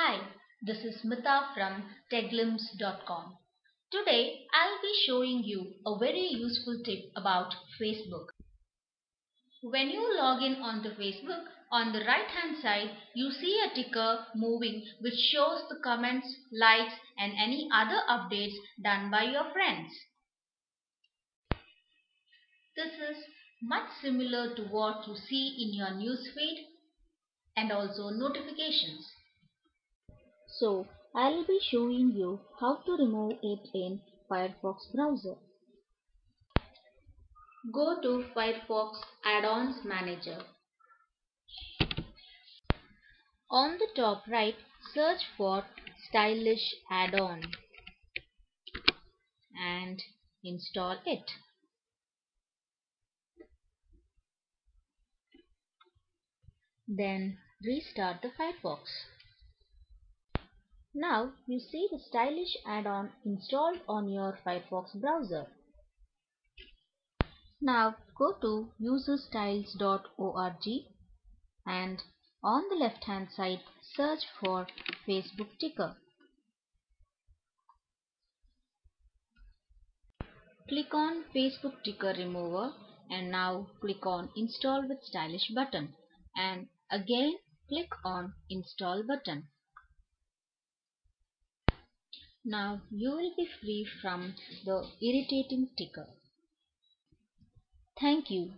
Hi, this is Smita from techglimpse.com. Today I'll be showing you a very useful tip about Facebook. When you log in onto Facebook, on the right hand side you see a ticker moving which shows the comments, likes and any other updates done by your friends. This is much similar to what you see in your newsfeed and also notifications. So I'll be showing you how to remove it in Firefox browser. Go to Firefox Add-ons Manager. On the top right, search for Stylish Add-on and install it. Then restart the Firefox. Now you see the stylish add-on installed on your Firefox browser. Now go to userstyles.org and on the left hand side search for Facebook ticker. Click on Facebook ticker remover and now click on install with stylish button and again click on install button. Now you will be free from the irritating ticker. Thank you.